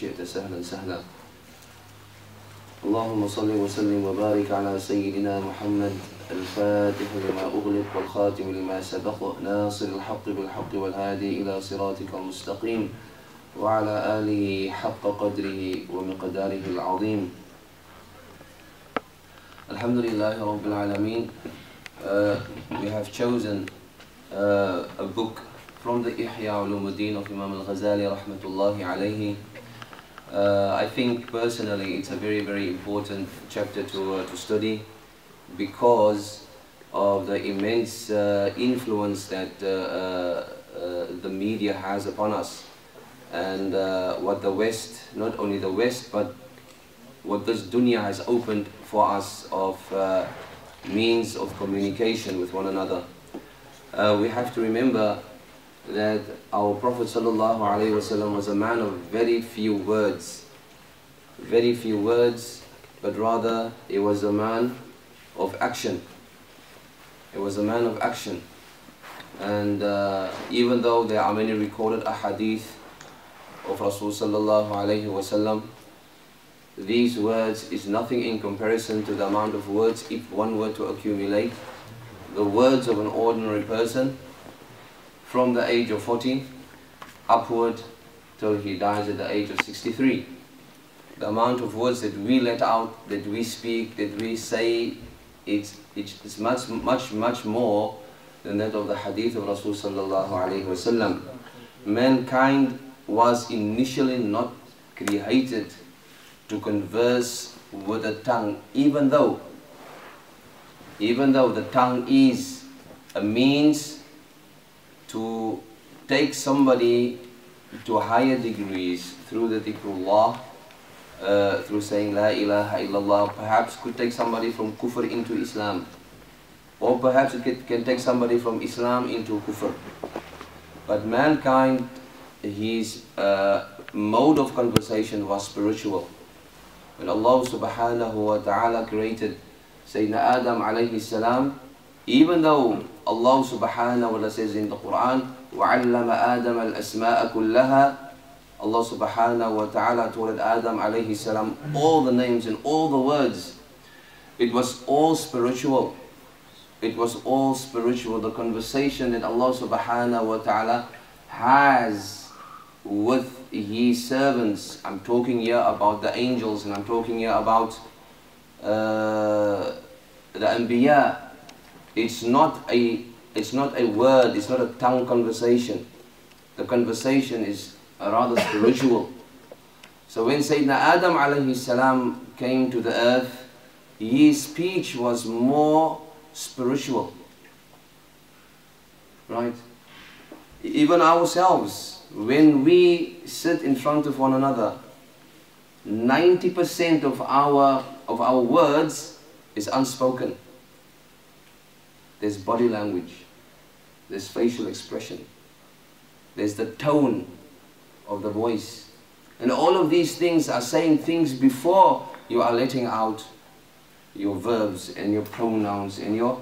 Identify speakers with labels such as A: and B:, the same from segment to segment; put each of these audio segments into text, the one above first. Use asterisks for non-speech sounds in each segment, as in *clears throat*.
A: شئت سهلا سهلا. اللهم صل وسلم وبارك على سيدنا محمد. الفاتح لما أغلق والخاتم لما سبق. ناصر الحق بالحق والهادي إلى صراطك المستقيم. وعلى آله حق قدره ومقداره العظيم. Alhamdulillah Rabbil Alameen uh, we have chosen uh, a book from the Ihya Ulumuddin of Imam Al-Ghazali rahmatullahi alayhi. I think personally it's a very very important chapter to, uh, to study because of the immense uh, influence that uh, uh, the media has upon us and what the West, not only the West but what this dunya has opened for us of means of communication with one another. we have to remember that our Prophet ﷺ was a man of very few words. Very few words, but rather he was a man of action. He was a man of action. And uh, even though there are many recorded ahadith of Rasulullah these words is nothing in comparison to the amount of words if one were to accumulate. The words of an ordinary person from the age of 40 upward till he dies at the age of 63. The amount of words that we let out, that we speak, that we say, it's, it's much, much, much more than that of the hadith of Rasulullah Mankind was initially not created to converse with the tongue, even though, even though the tongue is a means to take somebody to higher degrees through the dhikrullah, uh, through saying La ilaha illallah, perhaps could take somebody from kufr into Islam. Or perhaps it can, take somebody from Islam into kufr. But mankind, his uh, mode of conversation was spiritual. When Allah subhanahu wa ta'ala created Sayyidina Adam alayhi salam, even though Allah subhanahu wa ta'ala says in the Quran, وَعَلَّمَ آدَمَ الْأَسْمَاءَ كُلَّهَا Allah subhanahu wa ta'ala told Adam alayhi salam all the names and all the words. It was all spiritual. It was all spiritual. The conversation that Allah subhanahu wa ta'ala has with His servants. I'm talking here about the angels and I'm talking here about uh, the Anbiya it's not a it's not a word, it's not a tongue conversation. The conversation is rather spiritual. So when Sayyidina Adam alayhi salam came to the earth, his speech was more spiritual. Right? Even ourselves, when we sit in front of one another, 90% of our of our words is unspoken. There's body language. There's facial expression. There's the tone of the voice. And all of these things are saying things before you are letting out your verbs and your pronouns and your,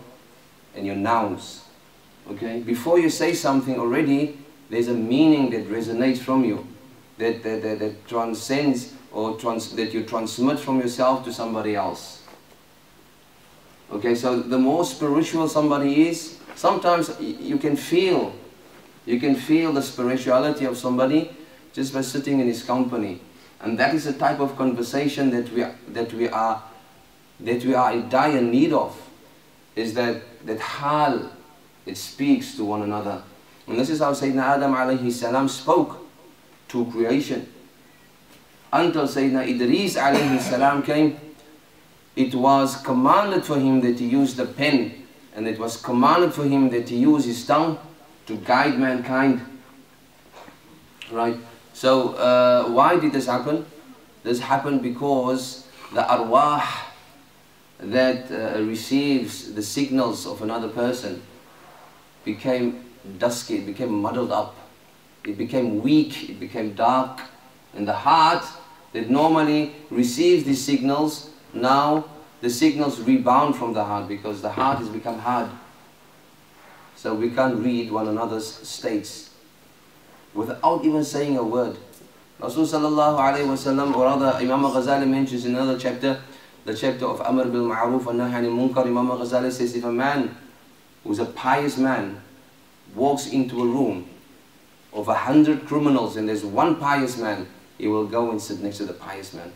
A: and your nouns. Okay? Before you say something already, there's a meaning that resonates from you, that, that, that, that transcends or trans, that you transmit from yourself to somebody else. Okay, so the more spiritual somebody is, sometimes you can feel, you can feel the spirituality of somebody just by sitting in his company. And that is the type of conversation that we, that we are, that we are in dire need of, is that, that hal, it speaks to one another. And this is how Sayyidina Adam alayhi salam spoke to creation. Until Sayyidina Idris alayhi salam came it was commanded for him that he use the pen and it was commanded for him that he use his tongue to guide mankind. Right? So uh, why did this happen? This happened because the arwah that uh, receives the signals of another person became dusky, it became muddled up, it became weak, it became dark, And the heart that normally receives these signals, now the signals rebound from the heart because the heart has become hard. So we can't read one another's states without even saying a word. Rasul sallallahu alayhi wasallam, or rather Imam Ghazali mentions in another chapter, the chapter of Amr bil Ma'ruf and Nahy Munkar, Imam Ghazali says if a man who's a pious man walks into a room of a hundred criminals and there's one pious man, he will go and sit next to the pious man.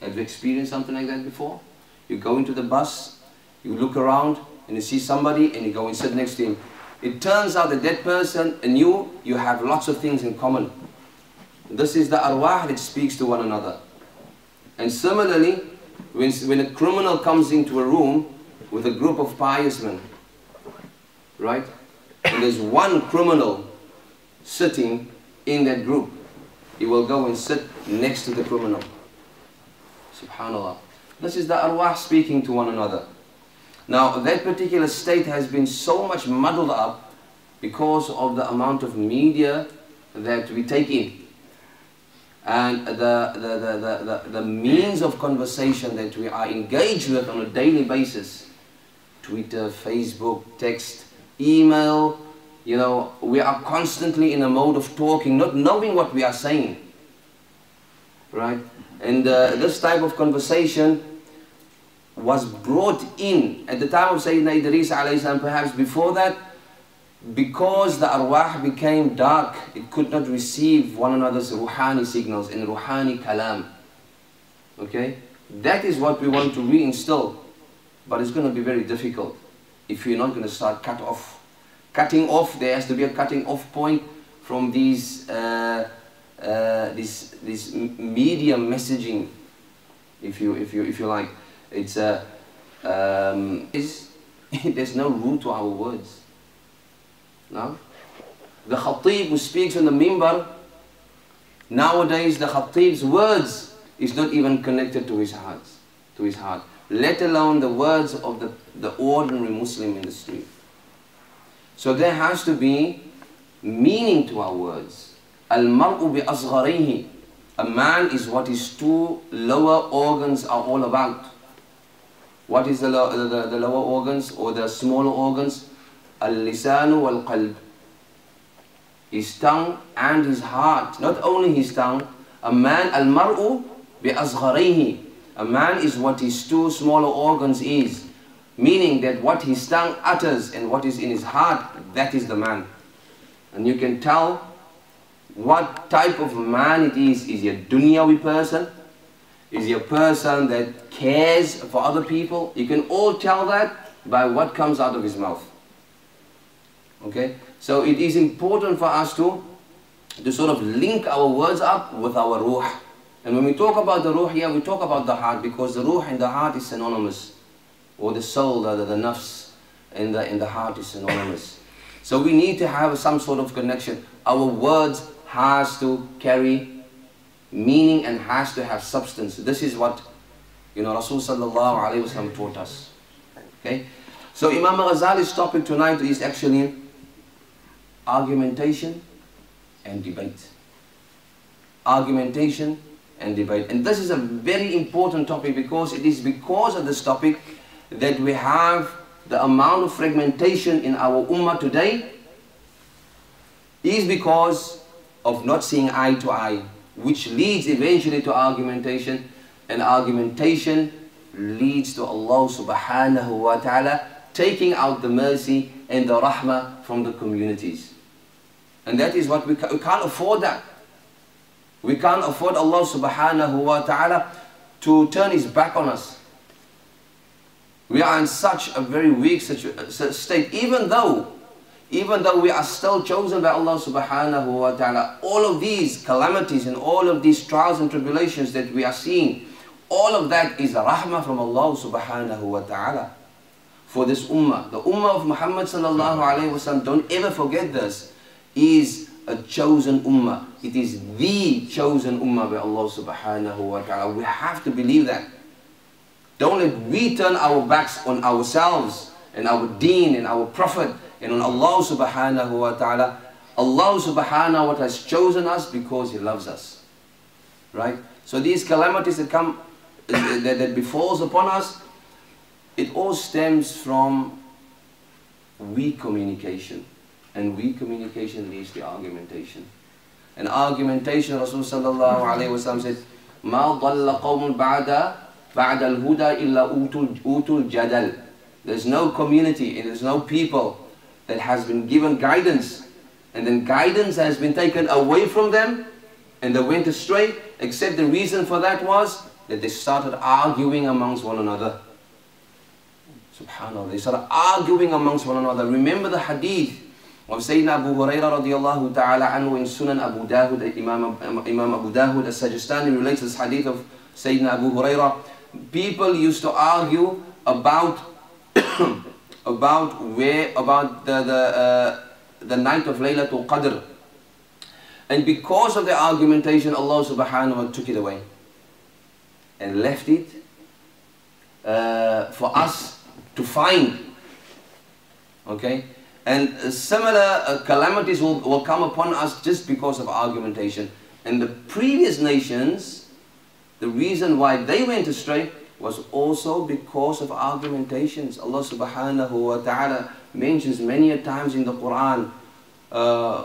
A: Have you experienced something like that before? You go into the bus, you look around and you see somebody and you go and sit next to him. It turns out that that person and you, you have lots of things in common. This is the arwah that speaks to one another. And similarly, when, when a criminal comes into a room with a group of pious men, right? And there's one criminal sitting in that group. He will go and sit next to the criminal. Subhanallah. This is the arwah speaking to one another. Now, that particular state has been so much muddled up because of the amount of media that we take in. And the, the, the, the, the, means of conversation that we are engaged with on a daily basis. Twitter, Facebook, text, email, you know, we are constantly in a mode of talking, not knowing what we are saying. Right? And uh, this type of conversation was brought in at the time of Sayyidina Idris alayhi perhaps before that, because the arwah became dark, it could not receive one another's ruhani signals and ruhani kalam. Okay? That is what we want to reinstill. But it's going to be very difficult if you're not going to start cut off. Cutting off, there has to be a cutting off point from these, uh, uh, this, this media messaging, if you, if you, if you like. It's a, um, it's, *laughs* there's no root to our words. No? The khatib who speaks on the mimbar, nowadays the khatib's words is not even connected to his heart, to his heart. Let alone the words of the, the ordinary Muslim in the street. So there has to be meaning to our words. Al-mar'u bi asgharihi. A man is what his two lower organs are all about. What is the, the, the, the lower organs or the smaller organs? Al-lisanu wal-qalb. His tongue and his heart. Not only his tongue. A man, al-mar'u bi asgharihi. A man is what his two smaller organs is. Meaning that what his tongue utters and what is in his heart, that is the man. And you can tell what type of man it is. Is he a dunyawi person? Is he a person that cares for other people? You can all tell that by what comes out of his mouth. Okay? So it is important for us to, to sort of link our words up with our ruh. And when we talk about the ruh here, we talk about the heart because the ruh and the heart is synonymous. Or the soul, the, the, the nafs, and the, and the heart is synonymous. So we need to have some sort of connection. Our words has to carry meaning and has to have substance. This is what you know Rasul taught us. Okay? So Imam Ghazali's topic tonight is actually argumentation and debate. Argumentation and debate. And this is a very important topic because it is because of this topic that we have the amount of fragmentation in our ummah today is because of not seeing eye to eye which leads eventually to argumentation, and argumentation leads to Allah subhanahu wa ta'ala taking out the mercy and the rahmah from the communities. And that is what we, ca we can't afford that. We can't afford Allah subhanahu wa ta'ala to turn his back on us. We are in such a very weak uh, state, even though even though we are still chosen by Allah subhanahu wa ta'ala, all of these calamities and all of these trials and tribulations that we are seeing, all of that is a rahmah from Allah subhanahu wa ta'ala for this ummah. The ummah of Muhammad sallallahu alayhi wasallam, don't ever forget this, is a chosen ummah. It is the chosen ummah by Allah subhanahu wa ta'ala. We have to believe that. Don't let we turn our backs on ourselves and our deen and our prophet and on Allah subhanahu wa ta'ala. Allah subhanahu wa ta'ala has chosen us because He loves us. Right? So these calamities that come, that, that befalls upon us, it all stems from weak communication. And weak communication leads to argumentation. And argumentation, Rasul sallallahu alayhi wa sallam said, ما ضل قوم بعد بعد الهدى إلا أوتوا الجدل. There's no community and there's no people that has been given guidance and then guidance has been taken away from them and they went astray except the reason for that was that they started arguing amongst one another. Subhanallah, they started arguing amongst one another. Remember the hadith of Sayyidina Abu Hurairah radiallahu ta'ala anhu in Sunan Abu Dawud, Imam, Imam Abu Dawud as-Sijistani relates this hadith of Sayyidina Abu Hurairah. People used to argue about *coughs* about where about the the, uh, the night of Laylatul Qadr. And because of the argumentation, Allah subhanahu wa ta'ala took it away and left it uh, for us to find. Okay? And similar uh, calamities will, will come upon us just because of argumentation. And the previous nations, the reason why they went astray was also because of argumentations. Allah subhanahu wa ta'ala mentions many a times in the Quran, uh,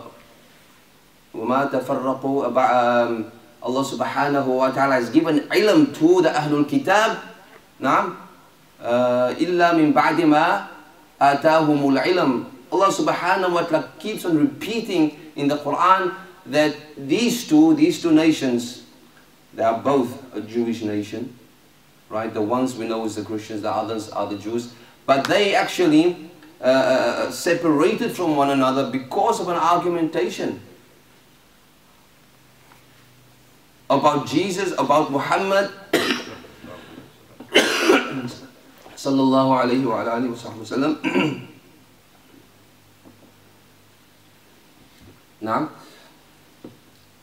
A: وَمَا تَفَرَّقُوا um, Allah subhanahu wa ta'ala has given ilm to the Ahlul Kitab نعم إلا من بعد ما آتاهم العلم Allah subhanahu wa ta'ala keeps on repeating in the Quran that these two, these two nations, they are both a Jewish nation, right? The ones we know is the Christians, the others are the Jews. But they actually uh, uh, uh separated from one another because of an argumentation about Jesus, about Muhammad, *coughs* sallallahu alayhi wa alayhi wa sallam. *coughs* Now,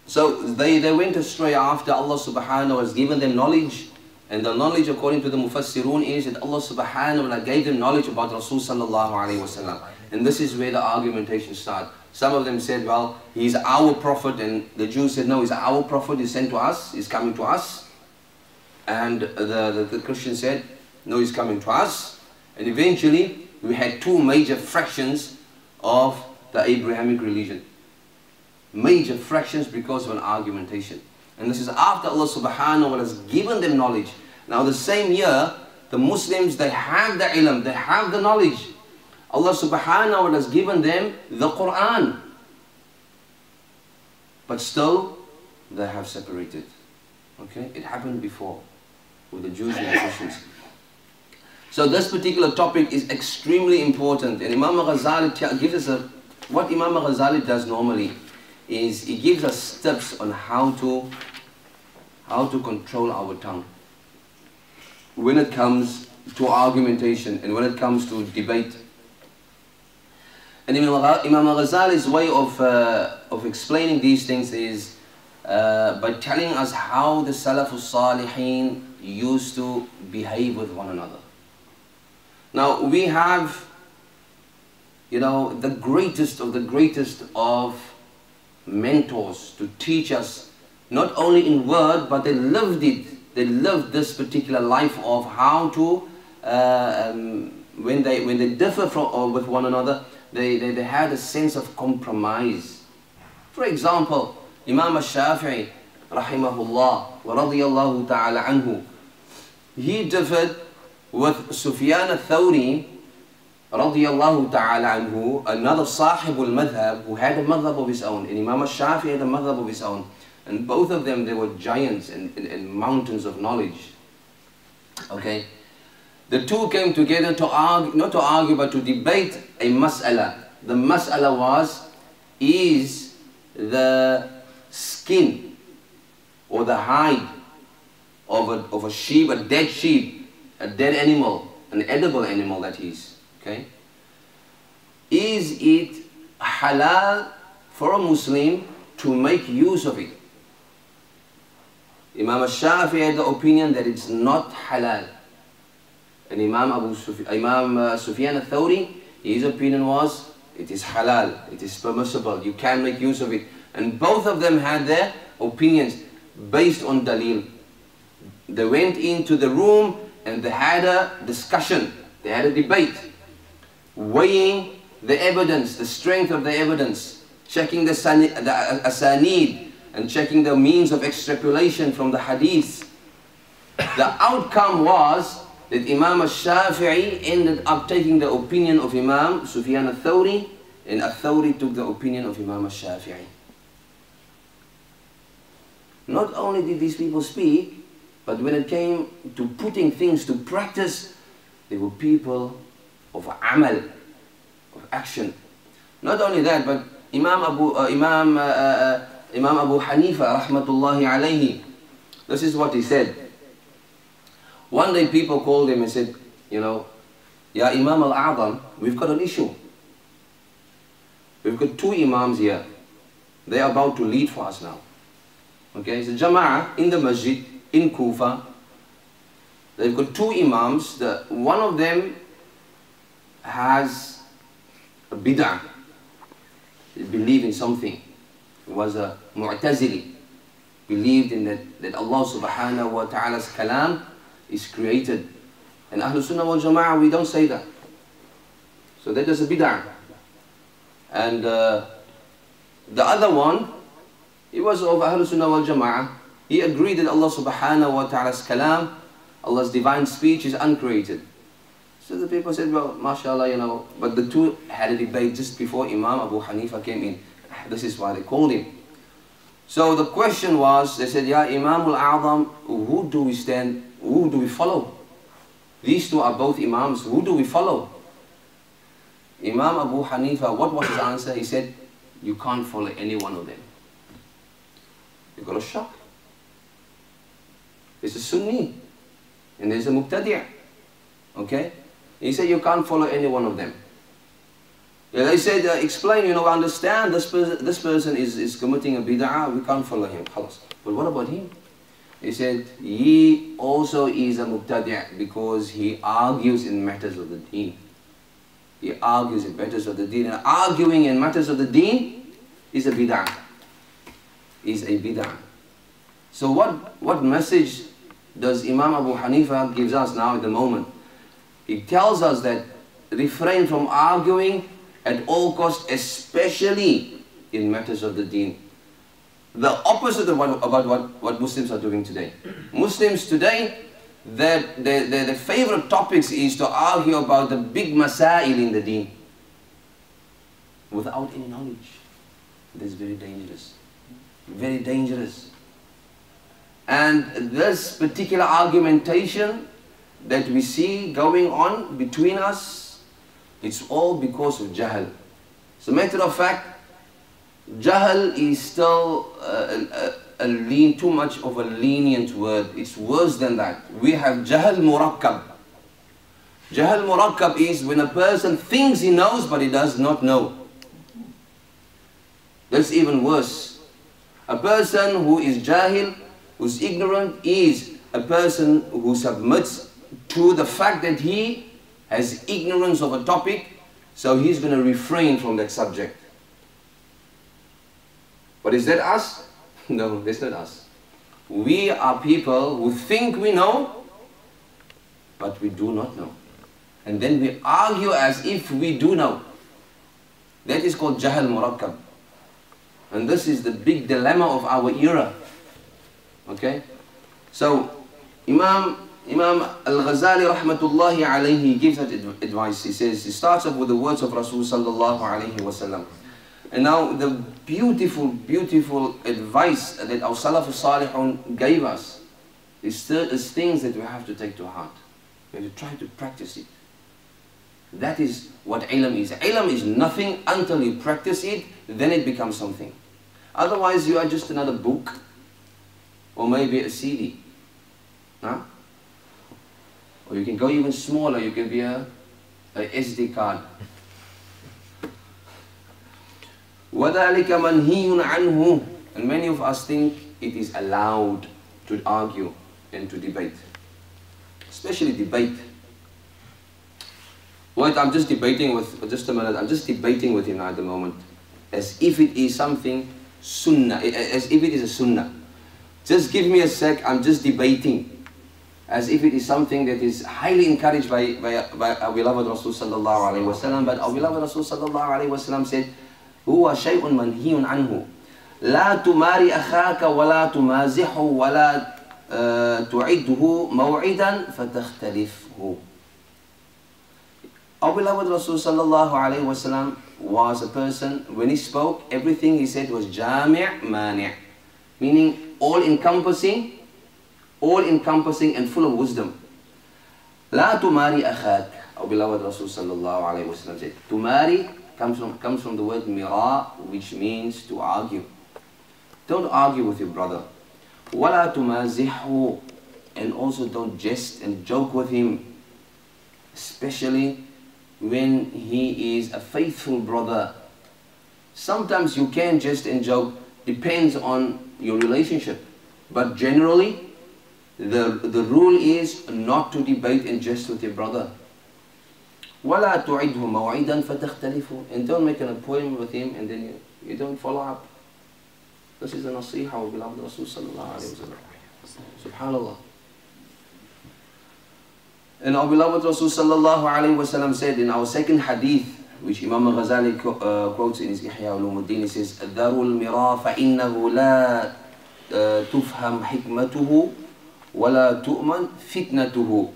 A: so they, they went astray after Allah subhanahu has given them knowledge. And the knowledge according to the Mufassirun is that Allah subhanahu wa ta'ala gave them knowledge about Rasul sallallahu alayhi And this is where the argumentation starts. Some of them said, well, he's our prophet. And the Jews said, no, he's our prophet. He's sent to us. He's coming to us. And the, the, the Christians said, no, he's coming to us. And eventually, we had two major fractions of the Abrahamic religion major fractions because of an argumentation. And this is after Allah subhanahu wa ta'ala has given them knowledge. Now the same year, the Muslims, they have the ilm, they have the knowledge. Allah subhanahu wa ta'ala has given them the Quran. But still, they have separated. Okay? It happened before with the Jews and the Christians. So this particular topic is extremely important. And Imam Ghazali gives us a, what Imam Ghazali does normally is he gives us steps on how to how to control our tongue when it comes to argumentation and when it comes to debate. And Imam Ghazali's way of, uh, of explaining these things is uh, by telling us how the Salafus Salihin used to behave with one another. Now we have, you know, the greatest of the greatest of mentors to teach us not only in word but they lived it they lived this particular life of how to uh, um, when they when they differ from uh, with one another they, they, they had a sense of compromise for example Imam al-Shafi'i rahimahullah wa radiyallahu ta'ala anhu he differed with Sufyan al-Thawri radiallahu ta'ala anhu, another sahibul madhab who had a madhab of his own, and Imam al-Shafi had a madhab of his own. And both of them, they were giants and, and, and mountains of knowledge. Okay? The two came together to argue, not to argue, but to debate a mas'ala. The mas'ala was, is the skin or the hide of a, of a sheep, a dead sheep, a dead animal, an edible animal that is, Okay? Is it halal for a Muslim to make use of it? Imam al-Shafi had the opinion that it's not halal. And Imam Abu Imam uh, Sufyan al-Thawri, his opinion was, it is halal, it is permissible, you can make use of it. And both of them had their opinions. based on dalil. They went into the room and they had a discussion, they had a debate, weighing the evidence, the strength of the evidence, checking the, the asanid, and checking the means of extrapolation from the hadith. The outcome was that Imam al-Shafi'i ended up taking the opinion of Imam Sufyan al-Thawri and al-Thawri took the opinion of Imam al-Shafi'i. Not only did these people speak, but when it came to putting things to practice, they were people of amal, of action. Not only that, but Imam Abu, uh, Imam, uh, uh, Imam Abu Hanifa, rahmatullahi alayhi, this is what he said. One day people called him and said, you know, Ya Imam al-A'zam, we've got an issue. We've got two Imams here. They are about to lead for us now. Okay, it's a Jama'ah in the masjid in Kufa. They've got two Imams. The, one of them has a bid'ah. They believe in something. Was a Mu'tazili. Believed in that, that Allah subhanahu wa ta'ala's kalam is created. And Ahlul Sunnah wal Jama'ah, we don't say that. So that is a bid'ah. And uh, the other one, he was of Ahlul Sunnah wal Jama'ah. He agreed that Allah subhanahu wa ta'ala's kalam, Allah's divine speech is uncreated. So the people said, well, mashallah, you know, but the two had a debate just before Imam Abu Hanifa came in. This is why they called him. So the question was, they said, Ya Imam al-A'zam, who do we stand, who do we follow? These two are both Imams, who do we follow? Imam Abu Hanifa, what was his answer? He said, you can't follow any one of them. You got a shock. There's a Sunni and there's a Mubtadi'. Okay? He said you can't follow any one of them. Yeah, they said, uh, explain, you know, understand this person, this person is, is committing a bid'ah, we can't follow him. But what about him? He said, he also is a mubtadi' because he argues in matters of the deen. He argues in matters of the deen. And arguing in matters of the deen is a bid'ah. Is a bid'ah. So what, what message does Imam Abu Hanifa gives us now at the moment? He tells us that refrain from arguing at all costs, especially in matters of the deen. The opposite of what, about what, what Muslims are doing today. Muslims today, their, their, their, their favorite topics is to argue about the big masail in the deen without any knowledge. That's very dangerous. Very dangerous. And this particular argumentation that we see going on between us, it's all because of Jahl. As a matter of fact, Jahl is still uh, a, a, a lean, too much of a lenient word. It's worse than that. We have Jahl Murakkab. Jahl Murakkab is when a person thinks he knows but he does not know. That's even worse. A person who is Jahil who's ignorant is a person who submits to the fact that he has ignorance of a topic, so he's going to refrain from that subject. But is that us? *laughs* No, that's not us. We are people who think we know, but we do not know. And then we argue as if we do know. That is called Jahal Murakkab. And this is the big dilemma of our era. Okay? So, Imam, Imam Al-Ghazali rahmatullahi alayhi gives that advice. He says, he starts off with the words of Rasul sallallahu alayhi. And now the beautiful, beautiful advice that our Salaf Salihun gave us is, is things that we have to take to heart. We have to try to practice it. That is what ilm is. Ilm is nothing until you practice it, then it becomes something. Otherwise you are just another book or maybe a CD. Huh? Or you can go even smaller, you can be a, a SD card. وَذَلِكَ مَنْهِيٌ عَنْهُ And many of us think it is allowed to argue and to debate. Especially debate. Wait, I'm just debating with, just a minute, I'm just debating with him now at the moment. As if it is something sunnah, as if it is a sunnah. Just give me a sec, I'm just debating. As if it is something that is highly encouraged by, by, by our beloved Rasul sallallahu alayhi wasallam. But our beloved Rasul sallallahu alayhi wasallam said, هو شيء منهي عنه لا تماري أخاك ولا تمازحه ولا تعده موعدا فتختلفه Our beloved Rasul sallallahu alayhi wasallam was a person, when he spoke, everything he said was jami' mani' meaning all encompassing, all encompassing and full of wisdom. لا تماري أخاك Our beloved Rasul sallallahu alayhi wasallam said, Tumari comes from, comes from the word mira, which means to argue. Don't argue with your brother. وَلَا تُمَازِحْهُ And also don't jest and joke with him. Especially when he is a faithful brother. Sometimes you can jest and joke, depends on your relationship. But generally, the, the rule is not to debate and jest with your brother. وَلَا تُعِدْهُ مَوْعِدًا فَتَخْتَلِفُ And don't make an appointment with him and then you, you don't follow up. This is a nasiha of beloved Rasul sallallahu alayhi wa sallam. SubhanAllah. And our beloved Rasul sallallahu alayhi wa sallam said in our second hadith, which Imam Ghazali uh, quotes in his Ihya Ulumuddin, he says, ذَرُوا الْمِرَى فَإِنَّهُ لَا تُفْهَمْ حِكْمَتُهُ وَلَا تُؤْمَنْ فِتْنَتُهُ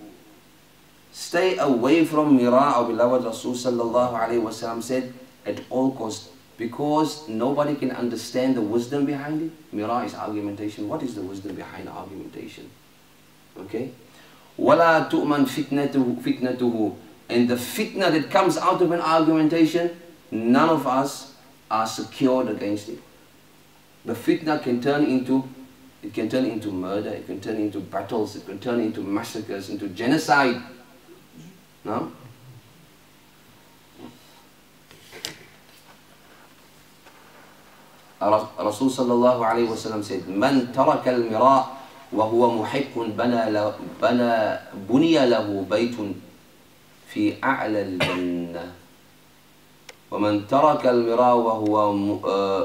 A: Stay away from mira, our beloved Rasul sallallahu alayhi wa sallam said, at all costs. Because nobody can understand the wisdom behind it. Mira is argumentation. What is the wisdom behind argumentation? Okay? وَلَا تُؤْمَنْ فِتْنَتُهُ, فِتْنَتُهُ And the fitna that comes out of an argumentation, none of us are secured against it. The fitna can turn into, it can turn into murder, it can turn into battles, it can turn into massacres, into genocide. No? Rasul sallallahu alayhi wa sallam said, Man taraka al-mira' وهو محق بنى بنى بني له بيت في أعلى الجنة ومن ترك المراء وهو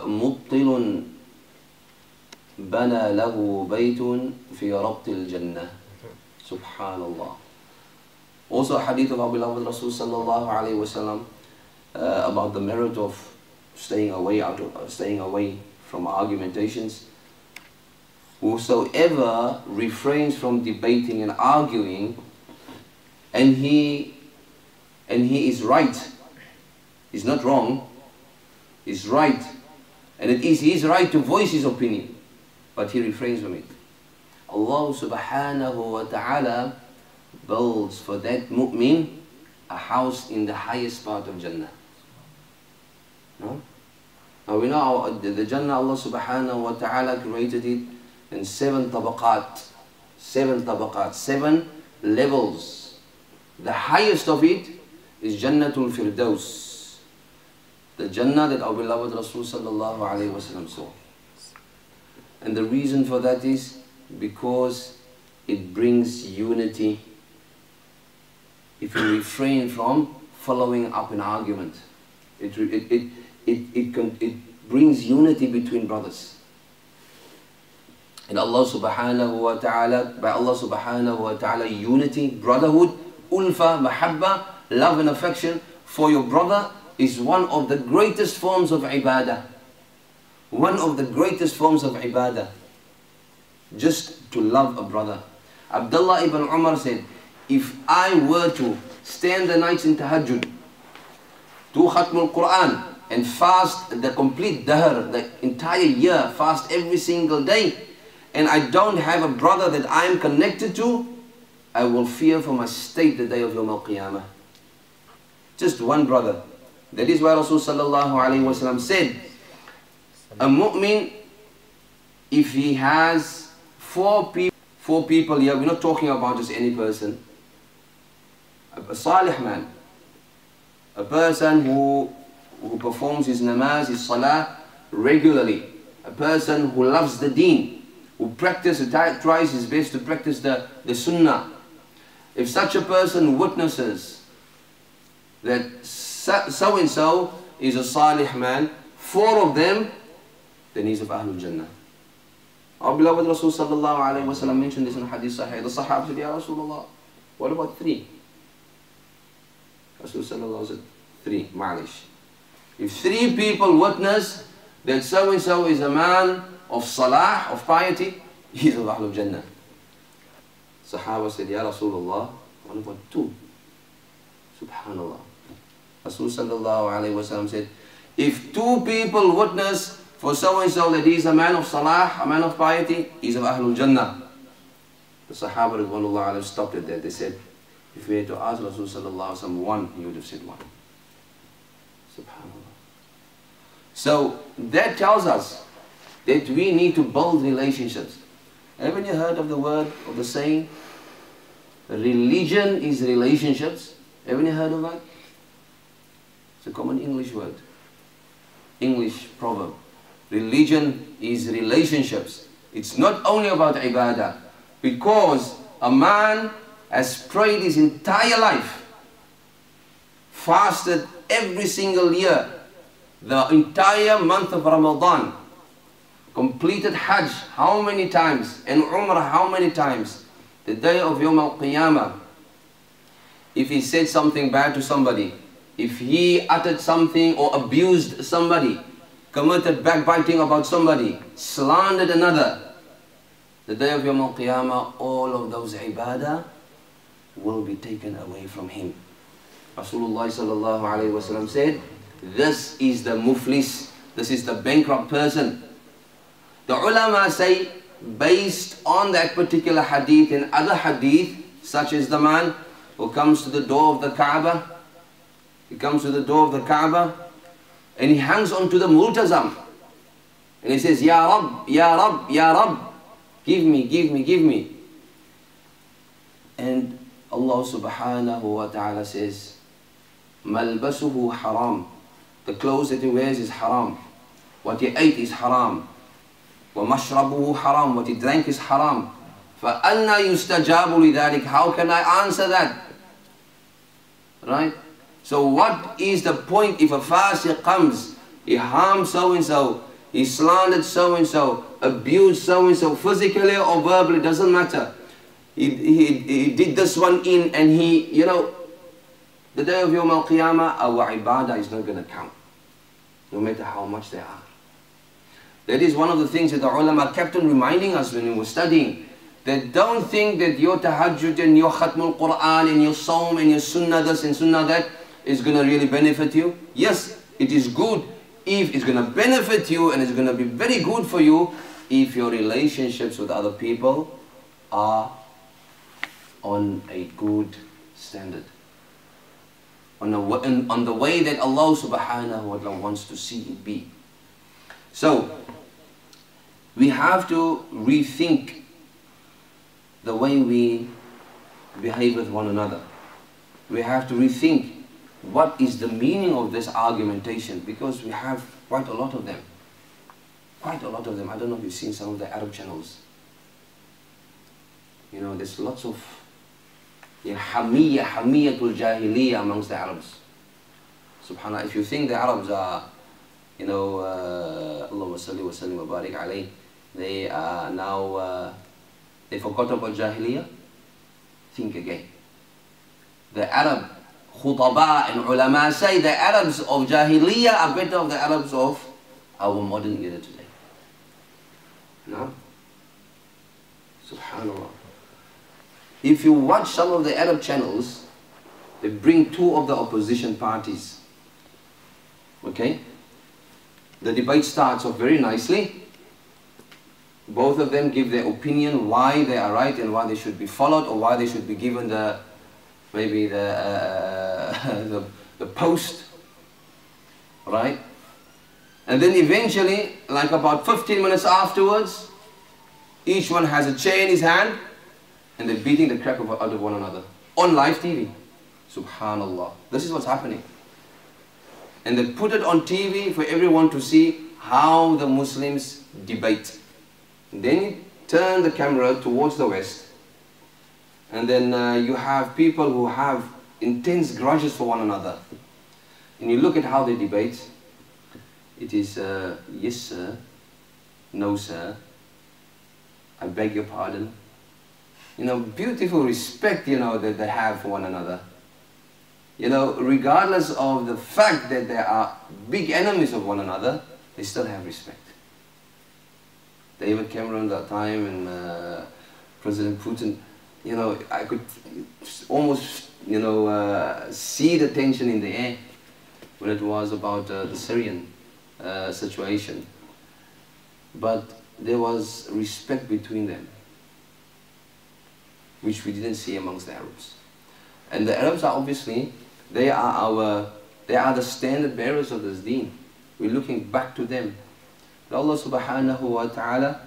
A: مبطل بنى له بيت في ربط الجنة سبحان الله Also a hadith of our beloved Rasul sallallahu alayhi wa sallam uh, about the merit of staying away out of, uh, staying away from argumentations. Whosoever refrains from debating and arguing, and he and he is right, is not wrong, is right, and it is his right to voice his opinion, but he refrains from it. Allah subhanahu wa ta'ala builds for that mu'min a house in the highest part of Jannah. No? Now we know the, Jannah Allah subhanahu wa ta'ala created it in seven tabaqat. Seven tabaqat, seven levels. The highest of it is Jannatul Firdaus. The Jannah that our beloved Rasul sallallahu alayhi wa sallam saw. And the reason for that is because it brings unity if you refrain from following up an argument. It, it, it, it, it, it brings unity between brothers. And Allah subhanahu wa ta'ala, by Allah subhanahu wa ta'ala, unity, brotherhood, ulfa, mahabba, love and affection for your brother is one of the greatest forms of ibadah. One of the greatest forms of ibadah. Just to love a brother. Abdullah ibn Umar said, if I were to stand the nights in tahajjud, do khatmul Quran, and fast the complete dahr, the entire year, fast every single day, and I don't have a brother that I am connected to, I will fear for my state the day of Yom Al-Qiyamah. Just one brother. That is why Rasul sallallahu alayhi wa said, a mu'min, if he has four people, four people here, we're not talking about just any person, a salih man, a person who, who performs his namaz, his salah regularly, a person who loves the deen, who practices, tries his best to practice the, the sunnah. If such a person witnesses that so and so is a salih man, four of them, then he's of Ahlul Jannah. Our beloved Rasul sallallahu alayhi wa sallam mentioned this in Hadith Sahih. The Sahaba said, Ya Rasulullah, what about three? Rasul sallallahu said, three, ma'alish. If three people witness that so and so is a man of salah, of piety, he's of Ahlul Jannah. Sahaba said, Ya Rasulullah, what about two? Subhanallah. Rasul sallallahu alayhi wa sallam said, if two people witness for so and so that he is a man of salah, a man of piety, he's of Ahlul Jannah. The Sahaba Ridwanullah stopped it there. They said, if we had to ask Rasulullah one, he would have said one. Subhanallah. So that tells us that we need to build relationships. Haven't you heard of the word, of the saying, religion is relationships? Haven't you heard of that? It's a common English word. English proverb. Religion is relationships. It's not only about ibadah. Because a man has prayed his entire life, fasted every single year, the entire month of Ramadan, completed Hajj how many times, and Umrah how many times, the day of Yom Al-Qiyamah, if he said something bad to somebody, if he uttered something or abused somebody, committed backbiting about somebody, slandered another, the day of Yom Al-Qiyamah, all of those ibadah will be taken away from him. Rasulullah sallallahu wasallam said, this is the muflis, this is the bankrupt person. The ulama say, based on that particular hadith and other hadith, such as the man who comes to the door of the Kaaba, he comes to the door of the Kaaba, and he hangs onto the multazam. And he says, Ya Rab, Ya Rab, Ya Rab, give me, give me, give me. And Allah subhanahu wa ta'ala says, Malbasuhu haram. The clothes that he wears is haram. What he ate is haram. وَمَشْرَبُهُ haram. What he drank is haram. فَأَنَّا يُسْتَجَابُ لِذَلِكَ How can I answer that? Right? So what is the point if a fasiq comes, he harmed so-and-so, he slandered so-and-so, abused so-and-so, physically or verbally, doesn't matter. He, he, he did this one in and he, you know, the day of Yom Al-Qiyamah, our ibadah is not going to count. No matter how much they are. That is one of the things that the ulama kept on reminding us when we were studying. That don't think that your tahajjud and your khatmul Quran and your sawm and your sunnah this and sunnah that is going to really benefit you. Yes, it is good if it's going to benefit you and it's going to be very good for you if your relationships with other people are on a good standard on, a, on the way that Allah subhanahu wa ta'ala wants to see it be. So, we have to rethink the way we behave with one another. We have to rethink what is the meaning of this argumentation because we have quite a lot of them. Quite a lot of them. I don't know if you've seen some of the Arab channels. You know, there's lots of hamiyya, hamiyyatul jahiliyyah amongst the Arabs. Subhanallah, if you think the Arabs are, you know, uh, Allahumma salli wa sallim wa barik they are now, uh, they forgot about jahiliyyah, think again. The Arab khutaba and ulama say the Arabs of jahiliyyah are better than the Arabs of our modern era today. No? Subhanallah. If you watch some of the Arab channels, they bring two of the opposition parties. Okay? The debate starts off very nicely. Both of them give their opinion why they are right and why they should be followed or why they should be given the, maybe the, uh, *laughs* the, the post. Right? And then eventually, like about 15 minutes afterwards, each one has a chair in his hand and they're beating the crap out of one another on live TV. Subhanallah. This is what's happening. And they put it on TV for everyone to see how the Muslims debate. Then you turn the camera towards the west and then uh, you have people who have intense grudges for one another. And you look at how they debate. It is uh, yes sir, no sir, I beg your pardon. You know, beautiful respect, you know, that they have for one another. You know, regardless of the fact that they are big enemies of one another, they still have respect. David Cameron that time and uh, President Putin, you know, I could almost, you know, uh, see the tension in the air when it was about uh, the Syrian uh, situation. But there was respect between them, which we didn't see amongst the Arabs. And the Arabs are obviously, they are our, they are the standard bearers of this deen. We're looking back to them. Allah subhanahu wa ta'ala,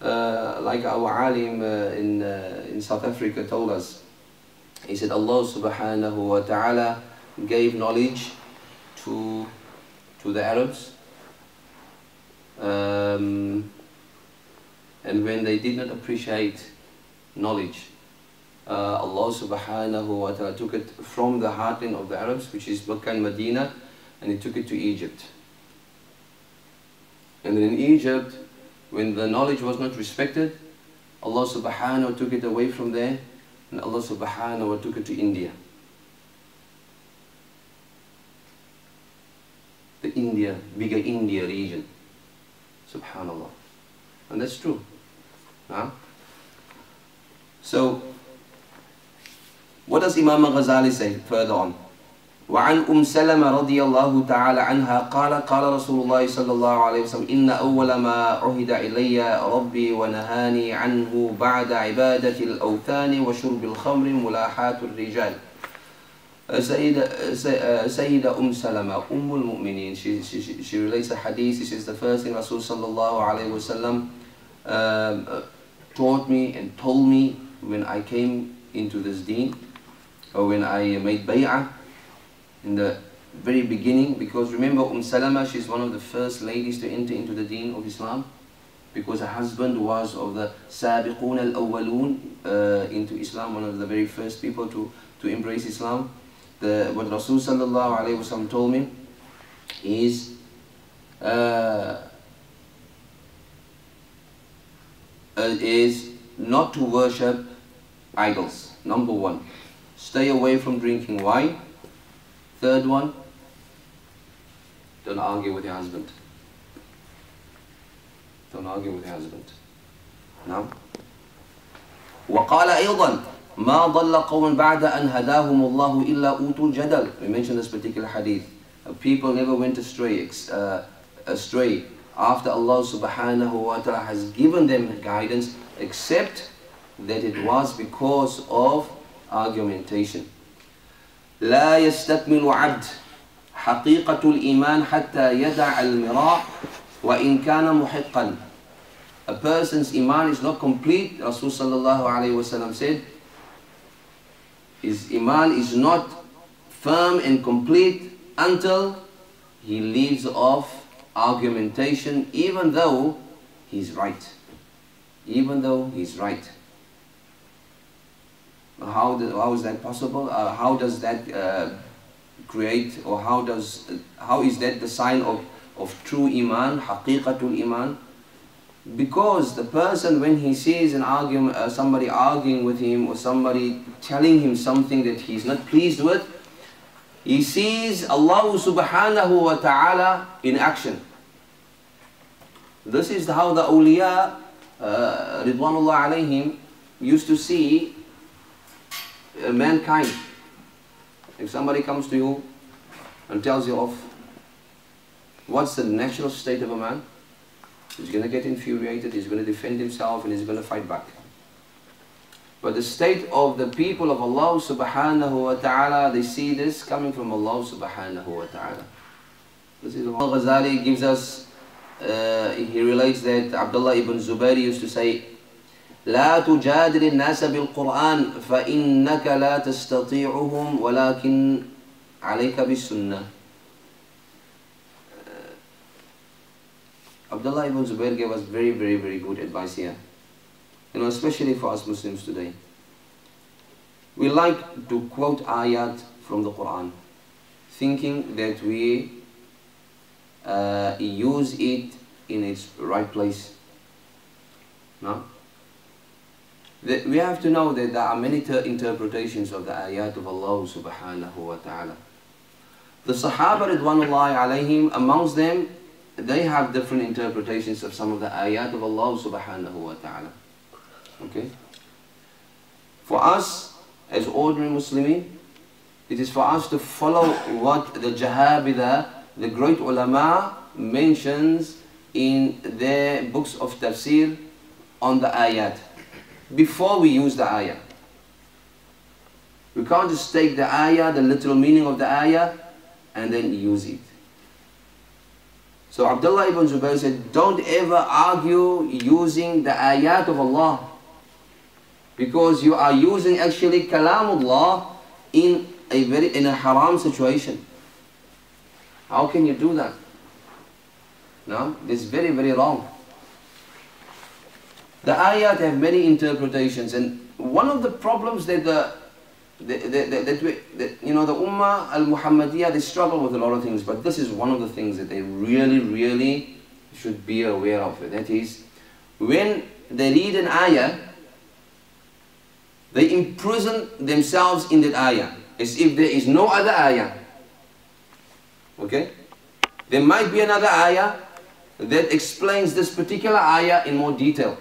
A: uh, like our alim uh, in, uh, in South Africa told us, he said Allah subhanahu wa ta'ala gave knowledge to, to the Arabs um, and when they did not appreciate knowledge, uh, Allah subhanahu wa ta'ala took it from the heartland of the Arabs, which is Mecca and Medina, and He took it to Egypt. And in Egypt, when the knowledge was not respected, Allah subhanahu wa ta'ala took it away from there, and Allah subhanahu wa ta'ala took it to India. The India, bigger India region. Subhanallah. And that's true. Huh? So, what does Imam Ghazali say further on? وعن أم سلمة رضي الله تعالى عنها قال قال رسول الله صلى الله عليه وسلم إن أول ما عهد إلي ربي ونهاني عنه بعد عبادة الأوثان وشرب الخمر ملاحاة الرجال. سيدة سيدة أم سلمة أم المؤمنين she, she, she relates a hadith she says the first thing Rasul صلى الله عليه وسلم um, taught me and told me when I came into this deen or when I made bay'ah in the very beginning because remember Umm Salama she's one of the first ladies to enter into the deen of Islam because her husband was of the Sabiqun al-Awwalun uh, into Islam one of the very first people to, to embrace Islam. The, what Rasul sallallahu alayhi wasallam told me is uh, uh, is not to worship idols number one. Stay away from drinking wine Third one, don't argue with your husband. Don't argue with your husband. No. وقال أيضا ما ضل قوم بعد أن هداهم الله إلا أوتوا الجدل. We mentioned this particular hadith. People never went astray, uh, astray after Allah subhanahu wa ta'ala has given them guidance except that it was because of argumentation. لا يستكمل عبد حقيقة الإيمان حتى يدع المراء وإن كان محقا A person's iman is not complete, Rasul sallallahu alayhi wasallam said, his iman is not firm and complete until he leaves off argumentation even though he's right. Even though he's right. How, do, how is that possible? Uh, how does that uh, create or how does how is that the sign of, of true iman, haqiqatul iman? Because the person when he sees an argument, uh, somebody arguing with him or somebody telling him something that he's not pleased with, he sees Allah subhanahu wa ta'ala in action. This is how the awliya, uh, Ridwanullah alayhim, used to see uh, mankind. If somebody comes to you and tells you off, what's the natural state of a man? He's going to get infuriated, he's going to defend himself, and he's going to fight back. But the state of the people of Allah subhanahu wa ta'ala, they see this coming from Allah subhanahu wa ta'ala. This is Al-Ghazali gives us, uh, he relates that Abdullah ibn Zubair used to say, لا تجادل الناس بالقرآن فإنك لا تستطيعهم ولكن عليك بالسنة Abdullah ibn Zubair gave us very, very, very good advice here. You know, especially for us Muslims today. We like to quote ayat from the Quran, thinking that we uh, use it in its right place. No? We have to know that there are many interpretations of the ayat of Allah subhanahu wa ta'ala. The Sahaba Ridwanullahi alayhim, amongst them, they have different interpretations of some of the ayat of Allah subhanahu wa ta'ala. Okay? For us, as ordinary Muslimin, it is for us to follow what the Jahabida, the great ulama, mentions in their books of tafsir on the ayat before we use the ayah. We can't just take the ayah, the literal meaning of the ayah, and then use it. So Abdullah ibn Zubayr said, don't ever argue using the ayat of Allah. Because you are using actually kalamullah in a very in a haram situation. How can you do that? No, this is very, very wrong. The ayat have many interpretations and one of the problems that the that, we, that, you know the Ummah al-Muhammadiyah they struggle with a lot of things but this is one of the things that they really really should be aware of. That is when they read an ayah they imprison themselves in that ayah as if there is no other ayah. Okay? There might be another ayah that explains this particular ayah in more detail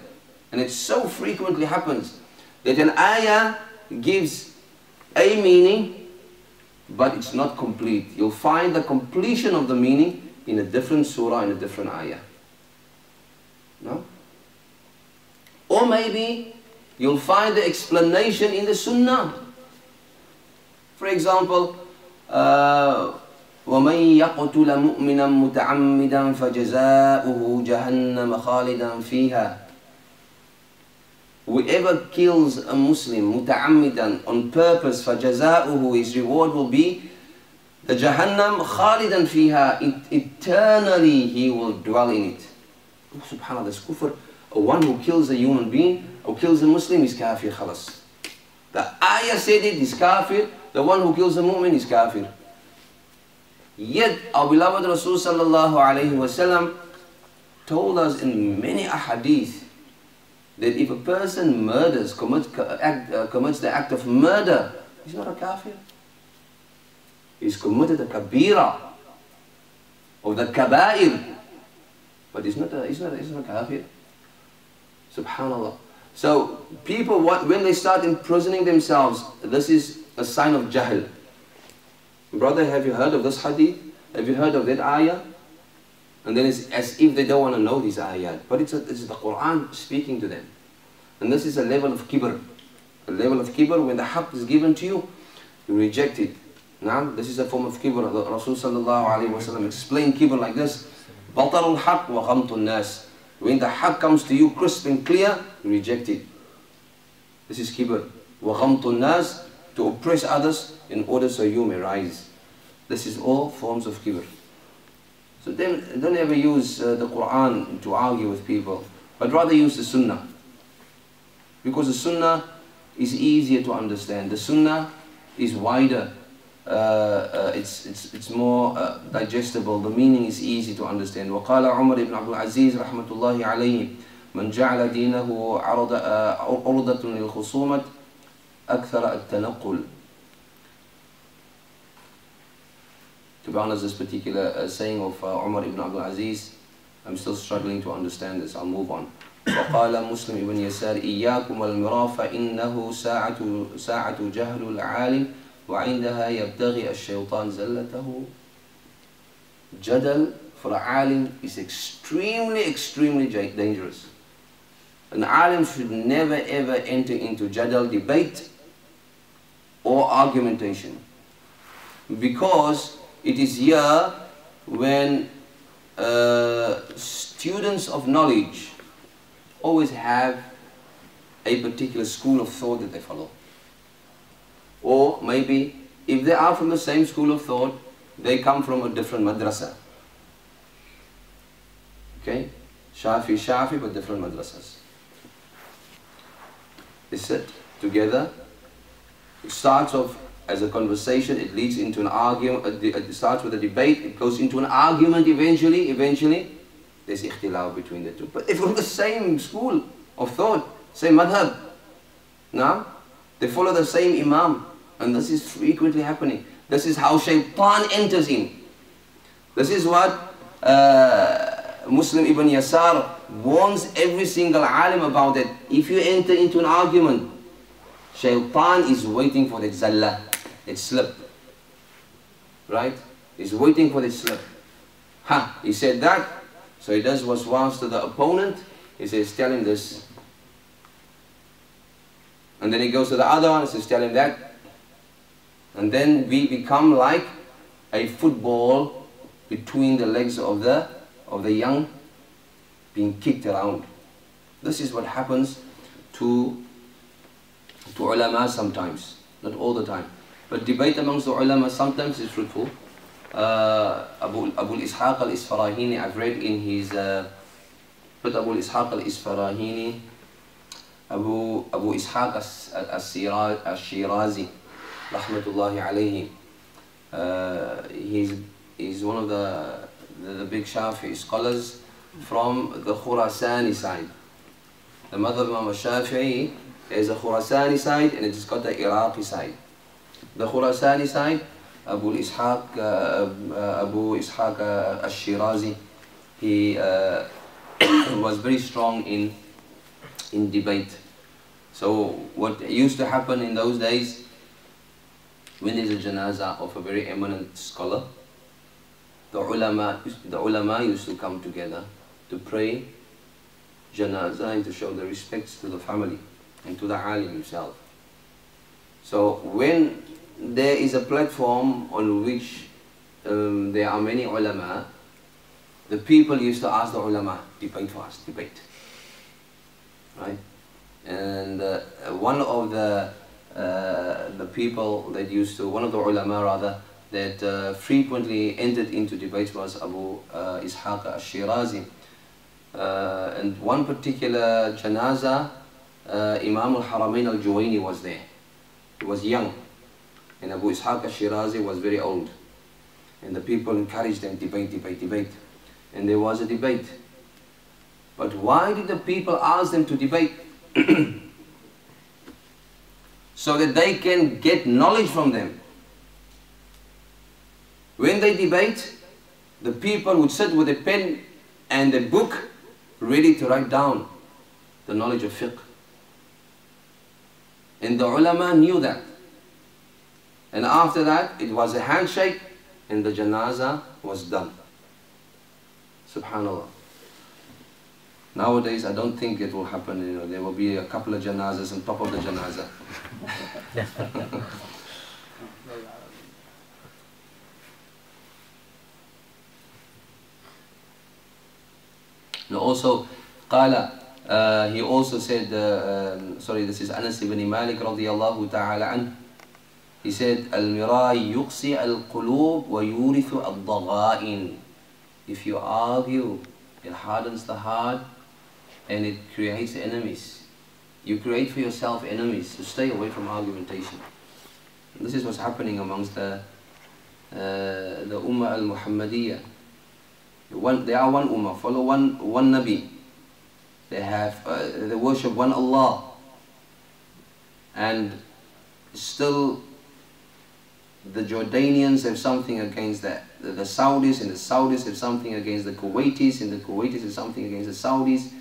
A: and it so frequently happens that an ayah gives a meaning, but it's not complete. You'll find the completion of the meaning in a different surah, in a different ayah. No? Or maybe you'll find the explanation in the sunnah. For example, uh, ومن يقتل مؤمنا متعمدا فجزاؤه جهنم خالدا فيها Whoever kills a Muslim muta'ammidan on purpose for jaza'uhu, his reward will be the Jahannam khalidan fiha, eternally he will dwell in it. Oh, subhanAllah, this kufr, one who kills a human being or kills a Muslim is kafir khalas. The ayah said it is kafir, the one who kills a mu'min is kafir. Yet our beloved Rasul sallallahu alayhi wasallam told us in many ahadith that if a person murders, commits, act, uh, commits the act of murder, he's not a kafir. He's committed a kabira or the kabair, but he's not a, he's not, he's not a kafir. Subhanallah. So people, what, when they start imprisoning themselves, this is a sign of jahl. Brother, have you heard of this hadith? Have you heard of that ayah? And then it's as if they don't want to know these ayat. But it's, a, it's the Quran speaking to them. And this is a level of kibr. A level of kibr, when the haqq is given to you, you reject it. Now, this is a form of kibr. The Rasul sallallahu alayhi wa explained kibr like this. Batarul haqq wa ghamtun nas. When the haqq comes to you crisp and clear, you reject it. This is kibr. Wa ghamtun nas. To oppress others in order so you may rise. This is all forms of kibr. So then, don't ever use uh, the Quran to argue with people, but rather use the Sunnah. Because the Sunnah is easier to understand. The Sunnah is wider. Uh, uh, it's, it's, it's more uh, digestible. The meaning is easy to understand. وقال عمر بن عبد العزيز رحمة الله عليه من جعل دينه عرض عرضة للخصومة أكثر التنقل To be honest, this particular uh, saying of uh, Umar ibn Abdul Aziz, I'm still struggling to understand this. I'll move on. وقال مسلم ابن يسار إياكم والمرا فإنه ساعة, ساعة جهل العالم وعندها يبتغي الشيطان زلته Jadal for a alim is extremely, extremely dangerous. An alim should never ever enter into jadal debate or argumentation. Because it is here when uh, students of knowledge always have a particular school of thought that they follow. Or maybe if they are from the same school of thought, they come from a different madrasa. Okay? Shafi, Shafi, but different madrasas. They sit together. It starts off as a conversation, it leads into an argument, it starts with a debate, it goes into an argument eventually, eventually, there's ikhtilaf between the two. But if from the same school of thought, same madhab, Now, they follow the same Imam. And this is frequently happening. This is how shaitan enters in. This is what uh, Muslim Ibn Yasar warns every single alim about that. If you enter into an argument, shaitan is waiting for the zallah, that slip. Right? He's waiting for the slip. Ha! He said that. So he does what's waswas to the opponent. He says, tell him this. And then he goes to the other one and says, tell him that. And then we become like a football between the legs of the, of the young being kicked around. This is what happens to, to ulama sometimes, not all the time. But debate amongst the ulama sometimes is fruitful. Uh, Abu, Abu Ishaq al-Isfarahini, I've read in his, uh, but Abu Ishaq al-Isfarahini, Abu, Abu Ishaq al-Shirazi, rahmatullahi alayhi, uh, he's, he's one of the, the, the big Shafi'i scholars from the Khurasani side. The mother of Imam Shafi'i is a Khurasani side and it's got the Iraqi side. The Khurasani side, Abu Ishaq, uh, uh, Abu Ishaq uh, al-Shirazi, he *coughs* was very strong in, in debate. So what used to happen in those days, when there's a janazah of a very eminent scholar, the ulama, the ulama used to come together to pray janazah and to show the respects to the family and to the alim himself. So when there is a platform on which um, there are many ulama, the people used to ask the ulama, debate for us, debate. Right? And uh, one of the uh, the people that used to, one of the ulama rather, that uh, frequently entered into debates was Abu uh, Ishaq al-Shirazi. Uh, and one particular janaza, uh, Imam al-Haramain al-Juwayni was there. He was young. And Abu Ishaq al-Shirazi was very old. And the people encouraged them, to debate, debate, debate. And there was a debate. But why did the people ask them to debate? *clears throat* so that they can get knowledge from them. When they debate, the people would sit with a pen and a book ready to write down the knowledge of fiqh. And the ulama knew that. And after that, it was a handshake and the janazah was done. Subhanallah. Nowadays, I don't think it will happen. You know, there will be a couple of janazas on top of the janazah. *laughs* and also, قال, uh, he also said, uh, um, sorry, this is Anas ibn Malik radiallahu ta'ala anhu. he said, Al-mirai yuqsi al-qulub wa yurithu al-daga'in. If you argue, it hardens the heart and it creates enemies. You create for yourself enemies, so stay away from argumentation. And this is what's happening amongst the, uh, the Ummah al-Muhammadiyah. One, they are one Ummah, follow one, one Nabi. They have, uh, they worship one Allah. And still the Jordanians have something against that. The, the Saudis and the Saudis have something against the Kuwaitis and the Kuwaitis have something against the Saudis.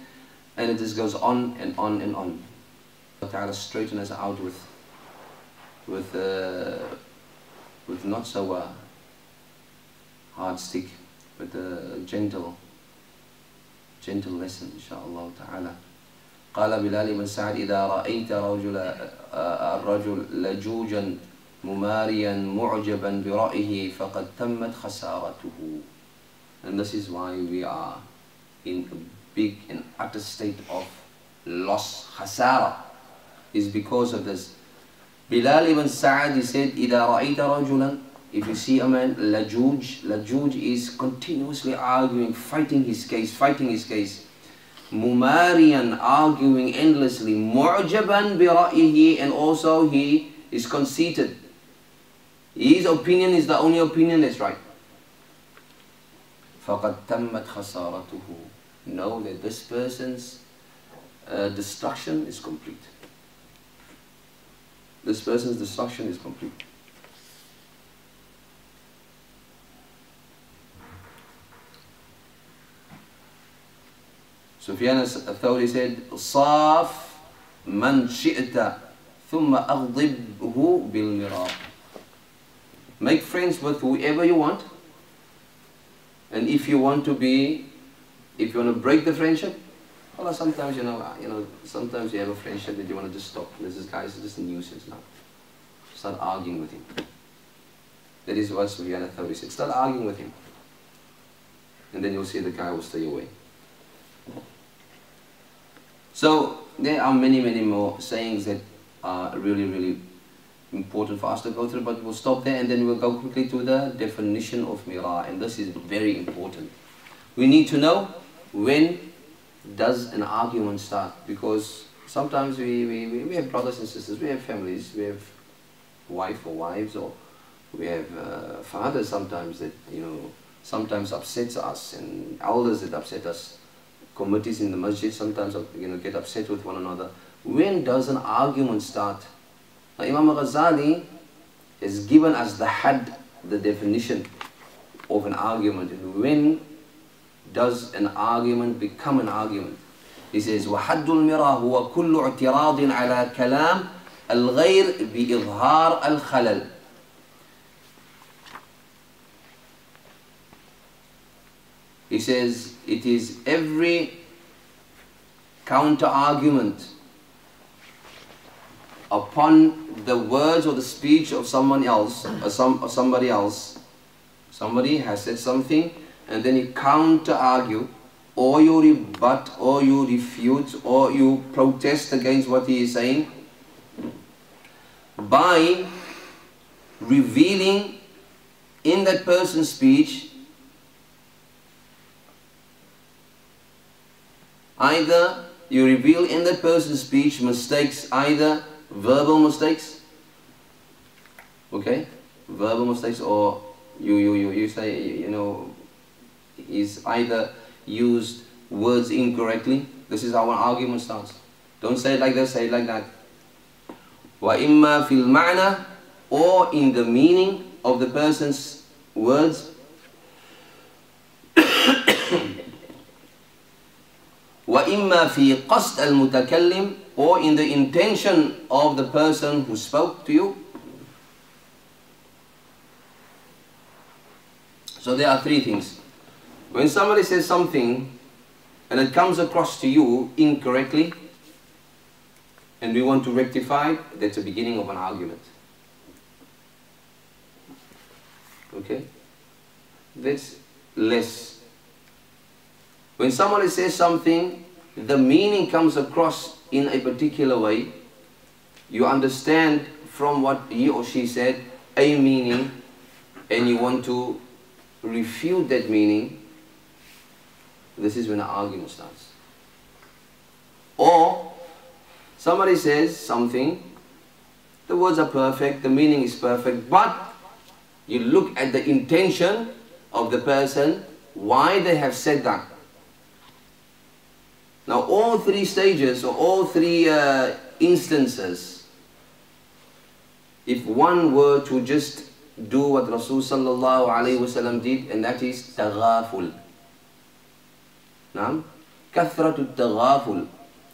A: And it just goes on and on and on. Allah Ta'ala straighten us out with, with, uh, with not so uh, hard stick, but a gentle, gentle lesson, inshallah ta'ala. قال بلال بن سعد إذا رأيت رجل الرجل لجوجا مماريا معجبا برأيه فقد تمت خسارته and this is why we are in a big and utter state of loss khasara is because of this Bilal ibn Sa'ad he said إذا رأيت رجلا if you see a man lajuj lajuj is continuously arguing fighting his case fighting his case mumarian arguing endlessly mu'jaban bi and also he is conceited his opinion is the only opinion that's right. فَقَدْ تَمَّتْ خَسَارَتُهُ Know that this person's uh, destruction is complete. this person's destruction is complete. Sufyan al-Thawri said, صَافْ مَنْ شِئْتَ ثُمَّ أَغْضِبْهُ بِالْمِرَاءِ Make friends with whoever you want. And if you want to be, if you want to break the friendship, well, sometimes you know, uh, you know, sometimes you have a friendship that you want to just stop. This is guy is just a nuisance now. Start arguing with him. That is what Sufyan al-Thawri said. Start arguing with him. And then you'll see the guy will stay away. So there are many, many more sayings that are really, really important for us to go through, but we'll stop there and then we'll go quickly to the definition of mira, and this is very important. We need to know when does an argument start, because sometimes we, we, we have brothers and sisters, we have families, we have wife or wives, or we have uh, fathers sometimes that, you know, sometimes upsets us, and elders that upset us, committees in the masjid sometimes you know, get upset with one another. When does an argument start? Now, Imam Ghazali has given us the had, the definition of an argument. And when does an argument become an argument? He says, وحد المرى هو كل اعتراض على كلام الغير بإظهار الخلل. He says, it is every counter argument upon the words or the speech of someone else, or, some, or somebody else. Somebody has said something and then you counter argue or you rebut or you refute or you protest against what he is saying by revealing in that person's speech either you reveal in that person's speech mistakes, either verbal mistakes, okay, verbal mistakes, or you, you, you, you say, you know, is either used words incorrectly. This is how an argument starts. Don't say it like this, say it like that. وَإِمَّا فِي الْمَعْنَى Or in the meaning of the person's words وَإِمَّا فِي قَصْدَ الْمُتَكَلِّمِ or in the intention of the person who spoke to you. So there are three things. When somebody says something and it comes across to you incorrectly, and we want to rectify, that's the beginning of an argument. Okay? That's less when somebody says something, the meaning comes across in a particular way. You understand from what he or she said a meaning and you want to refute that meaning. This is when an argument starts. Or somebody says something, the words are perfect, the meaning is perfect, but you look at the intention of the person, why they have said that. Now all three stages or all three uh, instances, if one were to just do what Rasul sallallahu alayhi did and that is taghaful. Naam? Kathratu taghaful.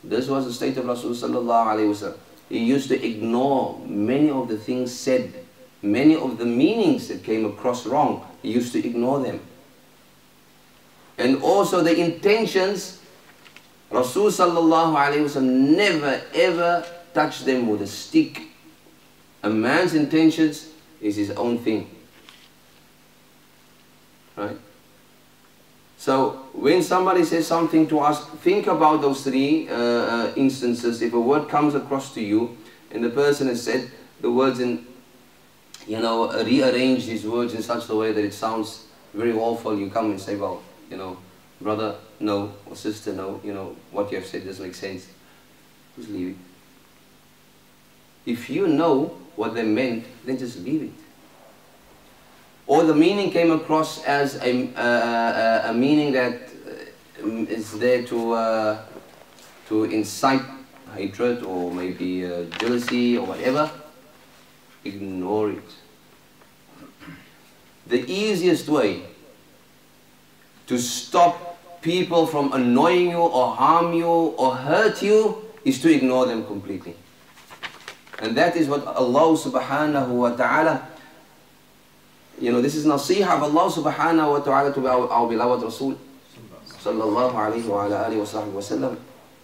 A: This was the state of Rasul sallallahu alayhi. He used to ignore many of the things said, many of the meanings that came across wrong. He used to ignore them. And also the intentions Rasul sallallahu alayhi wasallam never ever touched them with a stick. A man's intentions is his own thing. Right? So when somebody says something to us, think about those three uh, uh, instances. If a word comes across to you and the person has said the words in, you know, rearrange these words in such a way that it sounds very awful, you come and say, well, you know, brother, no, or sister, no, you know, what you have said doesn't make sense. Just leave it. If you know what they meant, then just leave it. Or the meaning came across as a, uh, a meaning that is there to, uh, to incite hatred or maybe uh, jealousy or whatever, ignore it. The easiest way to stop people from annoying you or harm you or hurt you is to ignore them completely. And that is what Allah subhanahu wa ta'ala, you know, this is nasiha of Allah subhanahu wa ta'ala to our, our beloved Rasul sallallahu alayhi wa ala alihi wa sahbihi wa sallam.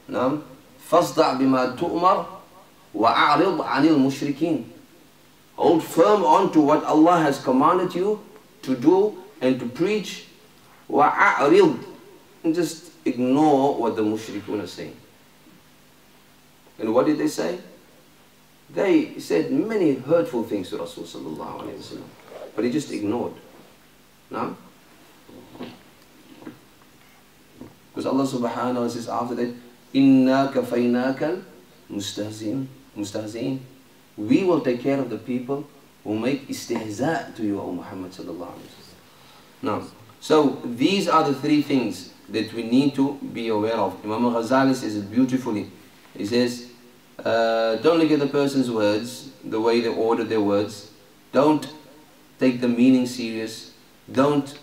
A: نعم فاصدع بما تؤمر وأعرض عن المشركين Hold firm on to what Allah has commanded you to do and to preach. وَأَعْرِضْ and just ignore what the mushrikun are saying. And what did they say? They said many hurtful things to Rasulullah but he just ignored. No? Because Allah subhanahu wa ta'ala says after that, Inna kafaynaka mustahzin, mustahzin. We will take care of the people who make istihza to you, O Muhammad sallallahu alayhi wa sallam. Now, so these are the three things that we need to be aware of. Imam Ghazali says it beautifully. He says, uh, don't look at the person's words, the way they order their words. Don't take the meaning serious. Don't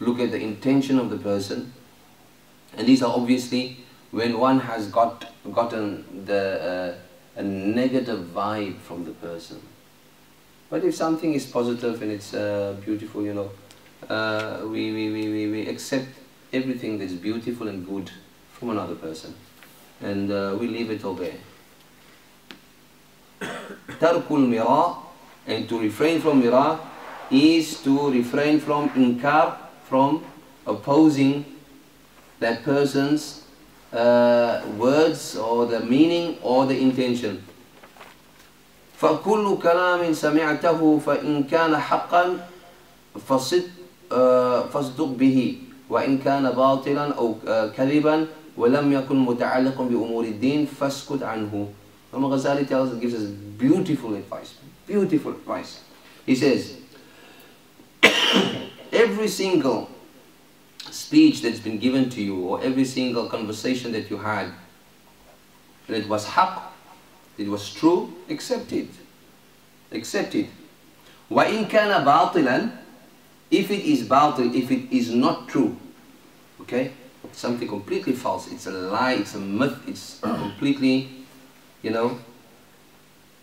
A: look at the intention of the person. And these are obviously when one has got gotten the uh, a negative vibe from the person. But if something is positive and it's uh, beautiful, you know, uh, we, we, we, we accept everything that's beautiful and good from another person. And uh, we leave it all there. Tarkul mira, and to refrain from mira is to refrain from inkar, from opposing that person's uh, words or the meaning or the intention. فكل كلام سمعته فإن كان حقا فاصدق به وإن كان باطلا أو كذبا ولم يكن متعلقا بأمور الدين فاسكت عنه. Imam Ghazali tells gives us beautiful advice. Beautiful advice. He says, every single speech that's been given to you or every single conversation that you had, it was haqq, it was true, accept it. Accept it. وَإِن كَانَ بَاطِلًا If it is batil, if it is not true, okay, something completely false, it's a lie, it's a myth, it's completely, you know,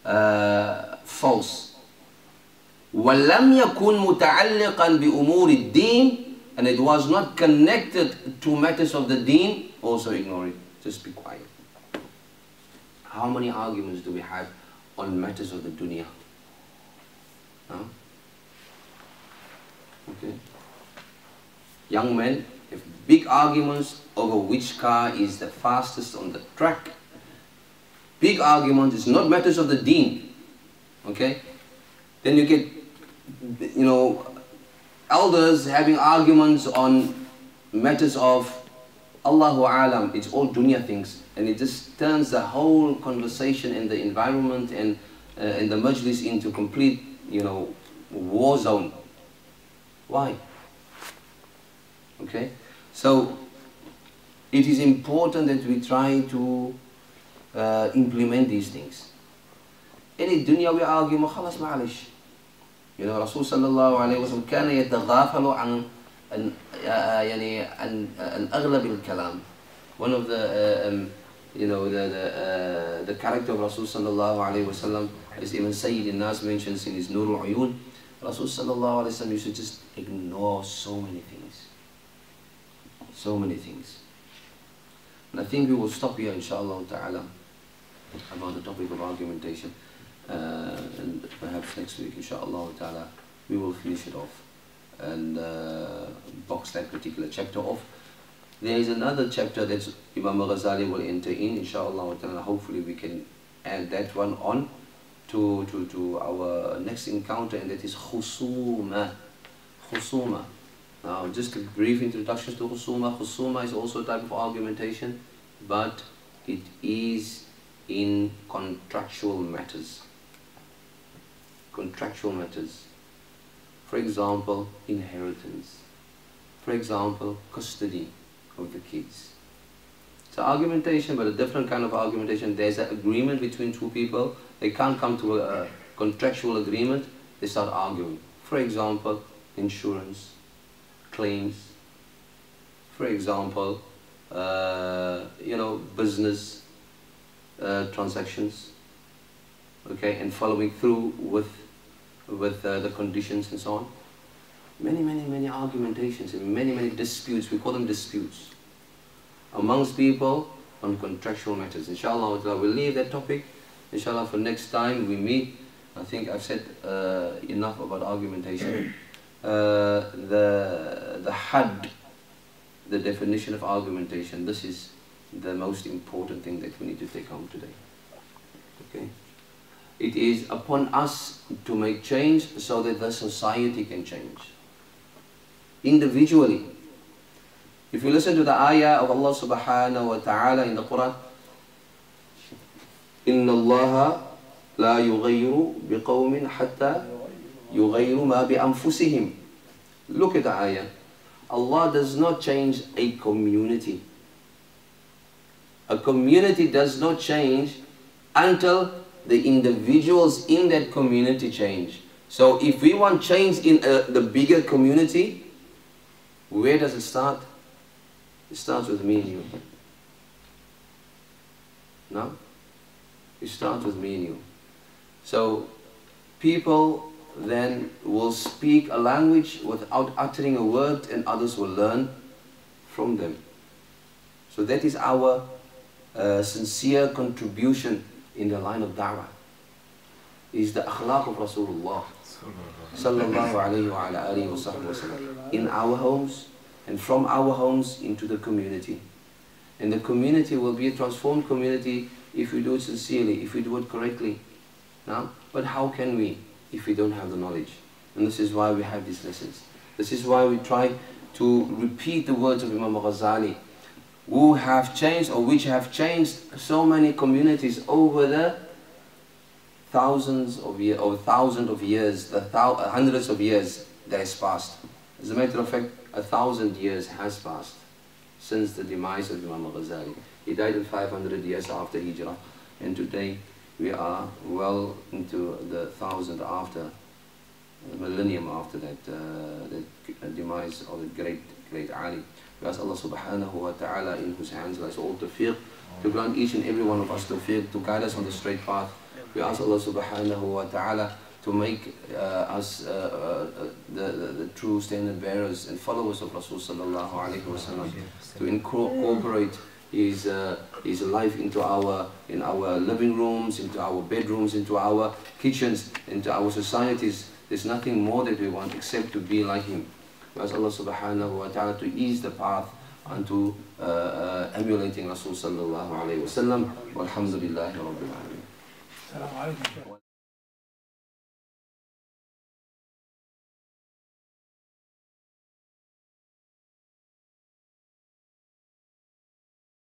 A: uh, false. وَلَمْ يَكُنْ مُتَعَلِّقًا بِأُمُورِ الدِّينِ and it was not connected to matters of the deen, also ignore it. Just be quiet. How many arguments do we have on matters of the dunya? Huh? Okay. Young men have big arguments over which car is the fastest on the track. Big arguments, it's not matters of the deen. Okay? Then you get, you know, elders having arguments on matters of Allahu Alam, it's all dunya things. And it just turns the whole conversation in the environment and uh, in the majlis into complete, you know, war zone. Why? Okay? So, it is important that we try to uh, implement these things. Any dunya we argue, خلاص معلش. You know, Rasul sallallahu alayhi wa sallam كان يتغافل عن يعني عن عن أغلب الكلام. One of the uh, um, you know the the, uh, the character of Rasul sallallahu alayhi wa sallam is even Sayyid Nas mentions in his Nur al-Uyun. Rasul sallallahu alayhi used to just ignore so many things. So many things. And I think we will stop here inshallah ta'ala about the topic of argumentation. Uh, and perhaps next week, inshallah ta'ala, we will finish it off and uh, box that particular chapter off. There is another chapter that Imam Ghazali will enter in, inshallah ta'ala. Hopefully, we can add that one on to, to, to our next encounter, and that is khusuma. Khusuma. Now, just a brief introduction to khusuma. Khusuma is also a type of argumentation, but it is in contractual matters contractual matters. For example, inheritance. For example, custody of the kids. An argumentation, but a different kind of argumentation. There's an agreement between two people. They can't come to a, contractual agreement, they start arguing. For example, insurance, claims, for example, uh, you know, business uh, transactions, okay, and following through with, with uh, the conditions and so on. Many, many, many argumentations and many, many disputes, we call them disputes, amongst people on contractual matters. Inshallah, we'll leave that topic. Inshallah, for next time we meet, I think I've said uh, enough about argumentation. Uh, the, the had, the definition of argumentation, this is the most important thing that we need to take home today. Okay? It is upon us to make change so that the society can change. Individually. If you listen to the ayah of Allah subhanahu wa ta'ala in the Quran, إن الله لا يغير بقوم حتى يغير ما بأنفسهم Look at the ayah. Allah does not change a community. A community does not change until the individuals in that community change. So if we want change in uh, the bigger community, where does it start? It starts with me and you. No? It starts with me and you. So people then will speak a language without uttering a word and others will learn from them. So that is our uh, sincere contribution in the line of da'wah. Is the akhlaq of Rasulullah sallallahu alayhi wa in our homes and from our homes into the community. And the community will be a transformed community if we do it sincerely, if we do it correctly. Now, but how can we if we don't have the knowledge? And this is why we have these lessons. This is why we try to repeat the words of Imam Ghazali, who have changed or which have changed so many communities over the thousands of years, or thousands of years, the thou hundreds of years that has passed. As a matter of fact, a thousand years has passed since the demise of Imam Ghazali. He died in 500 years after Hijrah, and today we are well into the thousand after, the millennium after that, uh, demise of the great, great Ali. We ask Allah subhanahu wa ta'ala in whose hands lies all tawfiq, to grant each and every one of us tawfiq, to guide us on the straight path. We ask Allah subhanahu wa ta'ala to make uh, us uh, uh, the, the, the, true standard bearers and followers of Rasul sallallahu alayhi wa sallam, to incorporate his, uh, his life into our, in our living rooms, into our bedrooms, into our kitchens, into our societies. There's nothing more that we want except to be like him. We ask Allah subhanahu wa ta'ala to ease the path unto uh, uh, emulating Rasul sallallahu sallam. Walhamdulillahi rabbil.